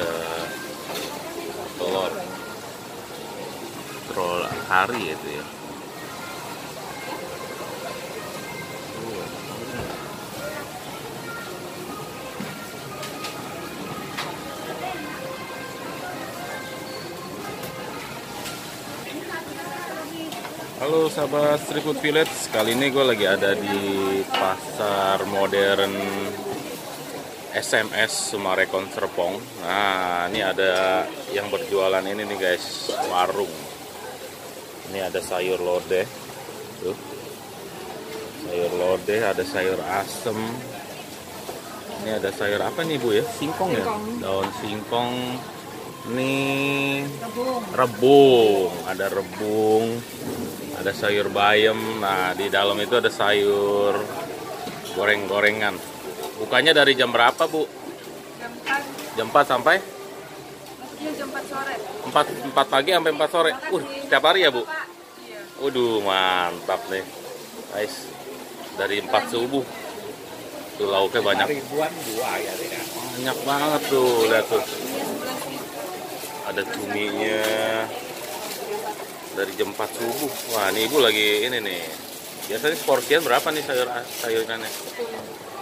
ada telur. Troll hari itu ya. Halo sahabat Street Food Village, kali ini gue lagi ada di pasar modern SMS Sumarekon Serpong. Nah, ini ada yang berjualan ini nih guys, warung. Ini ada sayur lodeh, tuh. Sayur lodeh, ada sayur asem. Ini ada sayur apa nih bu ya? Singkong ya? Daun singkong. Ini rebung, ada rebung, ada sayur bayam. Nah, di dalam itu ada sayur goreng-gorengan. Bukanya dari jam berapa, Bu? Jam 4, Jam 4 sampai iya jam 4 sore. 4 4 pagi sampai 4 sore. Uh, setiap hari ya, Bu? Iya. Waduh, mantap nih. Guys, dari 4 subuh. Tuh lauknya banyak. ribuan dua ya ya. Banyak banget tuh, lihat tuh. Ada cuminya. Dari jam 4 subuh. Wah, ini Ibu lagi ini nih. Biasanya porsian berapa nih sayur sayurannya?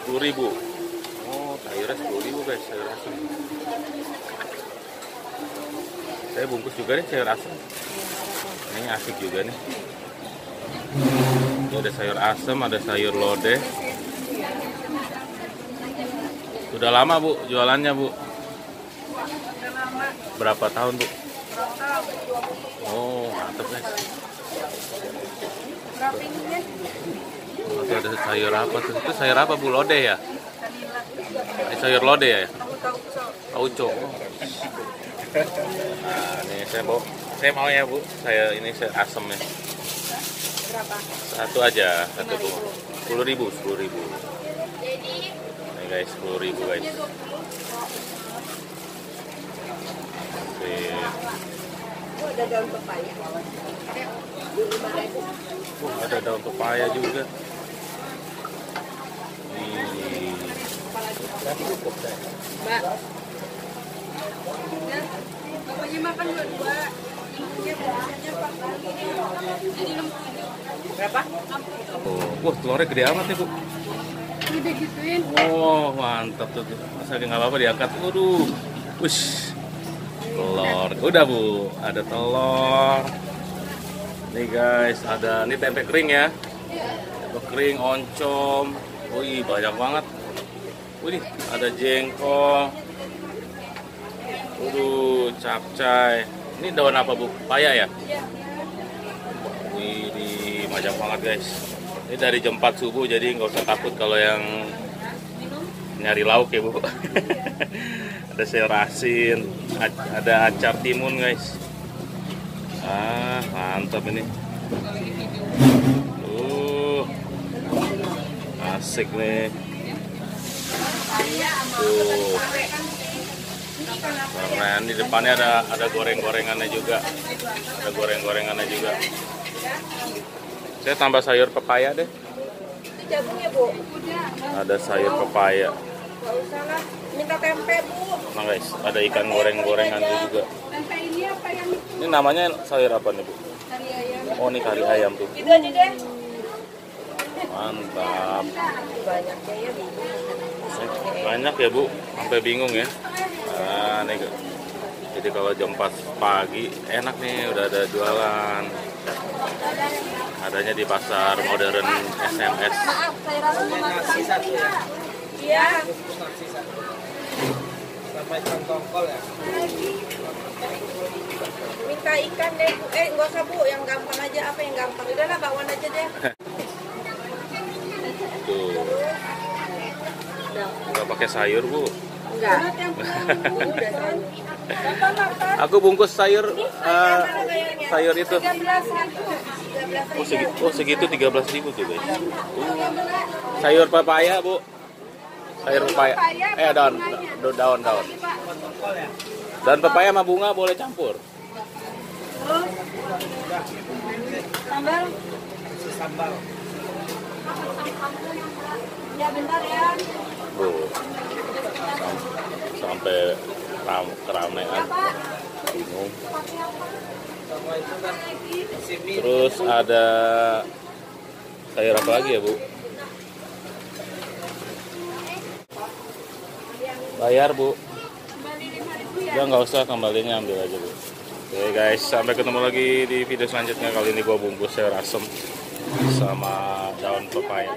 10.000. Oh, sayurnya 10.000 guys, sayur asem. Saya bungkus juga nih sayur asem. Ini asik juga nih. Ini ada sayur asem, ada sayur lodeh. Sudah lama bu jualannya bu? Berapa tahun bu? Oh mantep guys. Oh, ada sayur apa? Itu sayur apa bu? Lodeh ya? Eh, sayur lodeh ya? Tauco. Nah ini saya mau saya mau ya bu. Saya ini saya asem ya. Berapa? Satu aja, satu bu. Sepuluh ribu, sepuluh ribu. Ini guys, sepuluh ribu guys. Oke. Oh, ada daun pepaya. Wah, ada daun pepaya juga. Mbak. Ya, makan puluh. Berapa? Oh, wah telurnya gede amat nih bu. Ini digituin. Oh mantap tuh. Masa nggak apa-apa diangkat. Waduh. Wush. Telur. Udah bu. Ada telur. Nih guys, ada ini tempe kering ya. Tempe kering, oncom. Wih banyak banget. Wih, ada jengkol. Waduh, capcay. Ini daun apa bu? Paya ya? Wih, ini banyak banget guys. Ini dari jam 4 subuh jadi nggak usah takut kalau yang nyari lauk ya bu. ada sayur asin, ada acar timun guys. Ah mantap ini. Uh, asik nih. Tuh. Keren di depannya ada ada goreng-gorengannya juga. Ada goreng-gorengannya juga. Saya tambah sayur pepaya deh. Ada sayur pepaya. Minta tempe, Bu. Nah guys, ada ikan goreng-gorengan juga. Ini namanya sayur apa nih bu? Oh ini kari ayam tuh. Itu aja deh. Mantap. Banyaknya ya. Banyak ya bu, sampai bingung ya. Nah, nih, jadi kalau jam 4 pagi enak nih udah ada jualan. Adanya di pasar modern SMS. Ya. Iya. Nasi satu. Sama ikan tongkol ya. Minta ikan deh, Bu. Eh, nggak usah, Bu. Yang gampang aja. Apa yang gampang? Udah lah, bakwan aja deh. Tuh. Nggak pakai sayur bu. Enggak. Aku bungkus sayur eh, sayur itu. 13 ribu. 13 Oh segitu, oh segitu 13 ribu tuh guys. Uh, sayur pepaya bu. Sayur pepaya. Eh daun, daun, daun. Dan pepaya sama bunga boleh campur. Sambal. Sambal. Ya, bentar ya. Tuh. Sampai ram, keramaian. Bingung. Terus ada sayur apa lagi ya, Bu? Bayar, Bu. Ya. Udah nggak usah kembalinya ambil aja, Bu. Oke, guys, sampai ketemu lagi di video selanjutnya. Kali ini gua bungkus sayur asem sama daun pepaya.